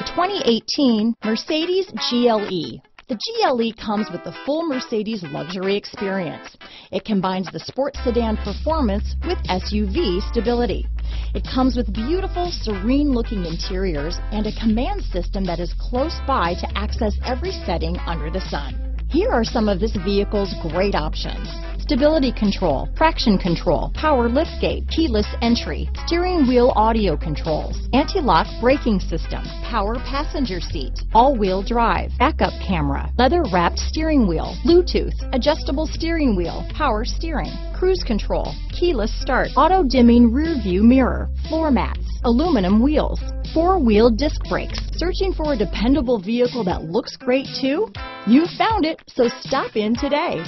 The 2018 Mercedes GLE. The GLE comes with the full Mercedes luxury experience. It combines the sports sedan performance with SUV stability. It comes with beautiful, serene-looking interiors and a COMAND system that is close by to access every setting under the sun. Here are some of this vehicle's great options. Stability control, traction control, power liftgate, keyless entry, steering wheel audio controls, anti-lock braking system, power passenger seat, all-wheel drive, backup camera, leather wrapped steering wheel, Bluetooth, adjustable steering wheel, power steering, cruise control, keyless start, auto dimming rear view mirror, floor mats, aluminum wheels, four-wheel disc brakes. Searching for a dependable vehicle that looks great too? You found it, so stop in today.